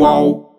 whoa.